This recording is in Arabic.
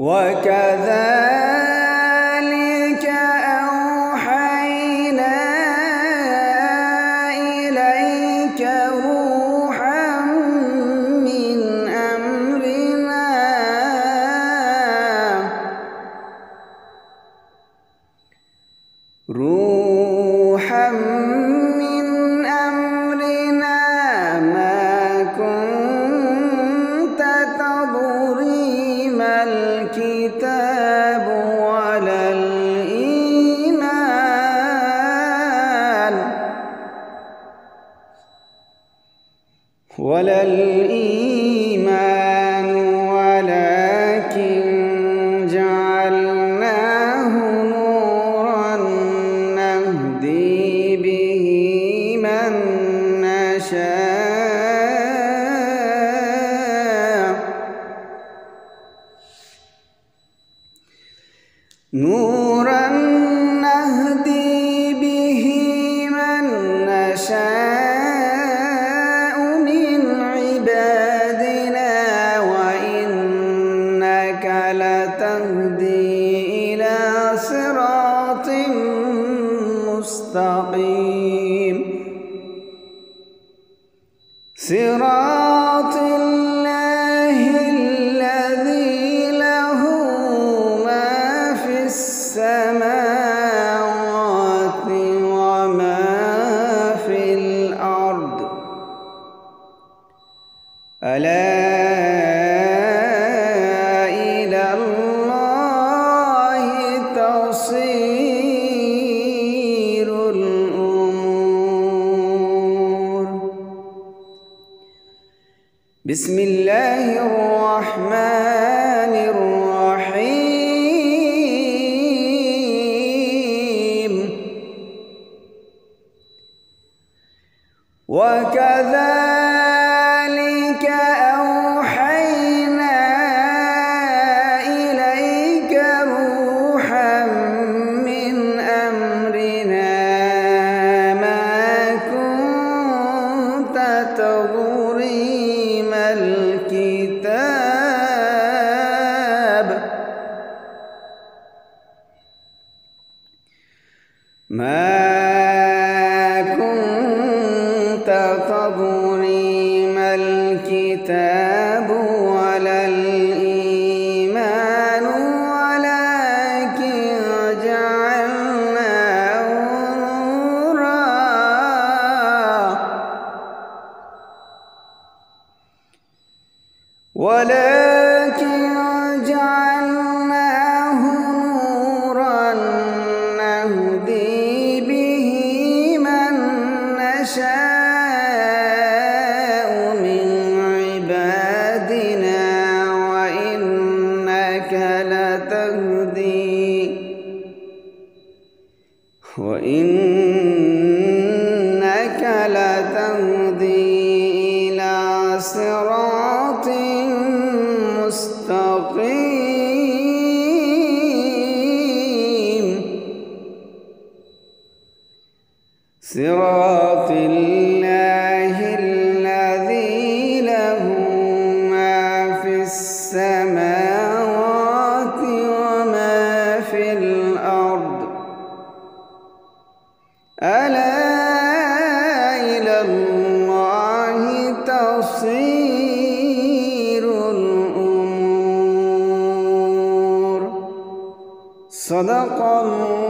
وكذلك ولا الإيمان ولكن جعلناه نورا نهدي به من نشاء. نورا مستقيم. صراط الله الذي له ما في السماوات وما في الأرض. ألا بسم الله الرحمن الرحيم. وكذلك ما كنت تضري ما الكتاب ولا الإيمان ولكن جعلناه نورا. ولكن وإنك لتهدي إلى صراط مستقيم. صراط الله الذي له ما في السماوات ألا إلى الله تصير الأمور. صدق الله.